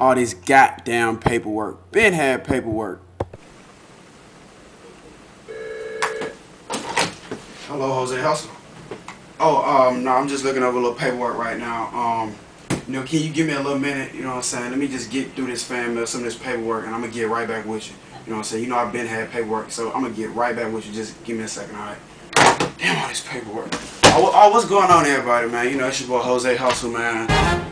all this goddamn paperwork. Been had paperwork. Hello, Jose Hustle. Oh, um, no, I'm just looking over a little paperwork right now. Um, you know, can you give me a little minute? You know what I'm saying? Let me just get through this fan mail, some of this paperwork, and I'm gonna get right back with you. You know what I'm saying? You know I've been had paperwork, so I'm gonna get right back with you. Just give me a second, all right? Damn, all this paperwork. Oh, oh, what's going on, everybody, man? You know, it's your boy Jose Hustle, man.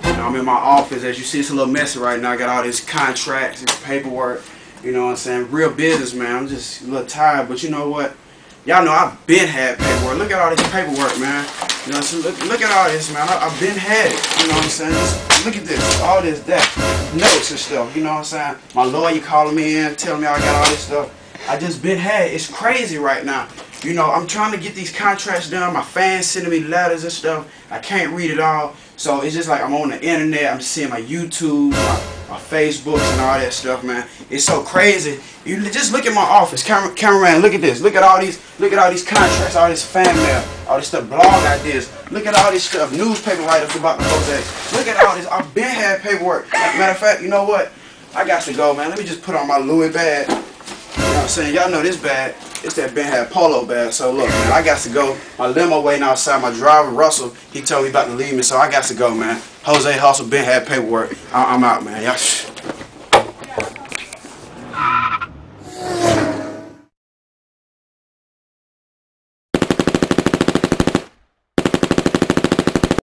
You know, I'm in my office. As you see, it's a little messy right now. I got all these contracts, this paperwork. You know what I'm saying? Real business, man. I'm just a little tired, but you know what? Y'all know I've been had paperwork. Look at all this paperwork, man. You know, so look, look at all this, man. I, have been had it. You know what I'm saying? Just look at this, all this, that, notes and stuff. You know what I'm saying? My lawyer calling me in, telling me I got all this stuff. I just been had. It's crazy right now. You know, I'm trying to get these contracts done. My fans sending me letters and stuff. I can't read it all. So it's just like I'm on the internet. I'm seeing my YouTube, my, my Facebooks and all that stuff, man. It's so crazy. You just look at my office, camera, cameraman. Look at this. Look at all these. Look at all these contracts, all this fan mail, all this stuff, blog ideas. Look at all this stuff, newspaper write-ups about the Jose. Look at all this. I've been had paperwork. Matter of fact, you know what? I got to go, man. Let me just put on my Louis bag. You know what I'm saying? Y'all know this bag. It's that Been had polo bag. So look, man, I got to go. My limo waiting outside. My driver, Russell, he told me about to leave me, so I got to go, man. Jose Hustle, Been had paperwork. I I'm out, man. Y'all.